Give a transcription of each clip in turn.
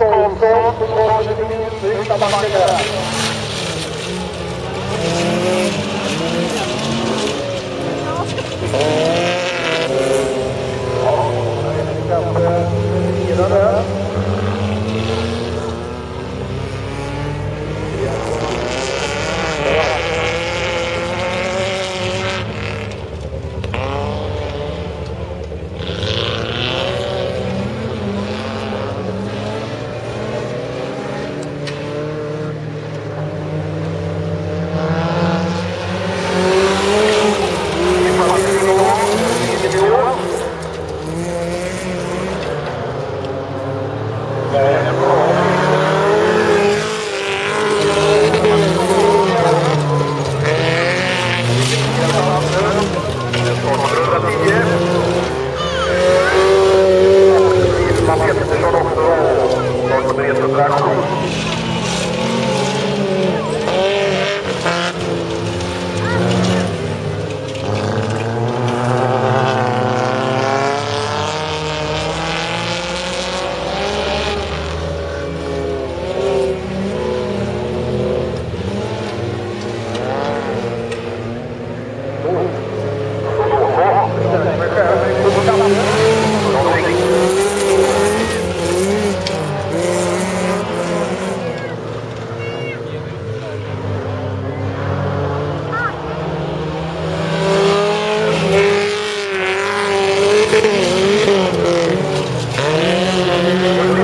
Polską, to może być ta maszyna. É, é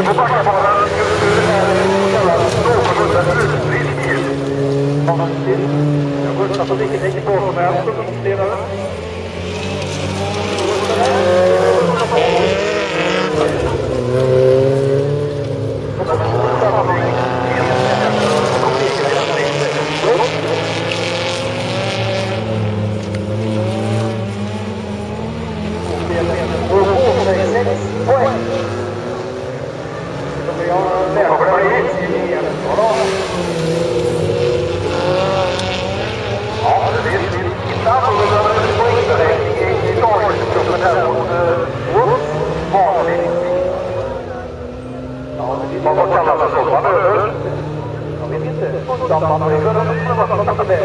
På backabanan Jag vet inte. Undanmanöver eller vad man kallar det.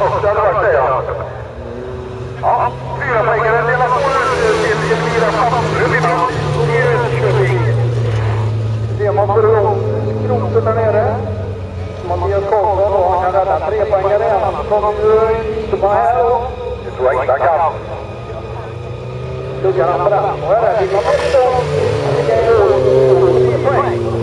Ja, det hade varit det ja. Ja, fyra poängare delas ut till Elvira Sandström ifrån Jönköping. Ser man för skrotet där nere. Mattias Karlsson och han kan rädda trepoängare. Han kommer ju inte vara här. då. Det tror jag inte han kan. Duggar han fram och är där. Vill man bort. Det är tre poäng.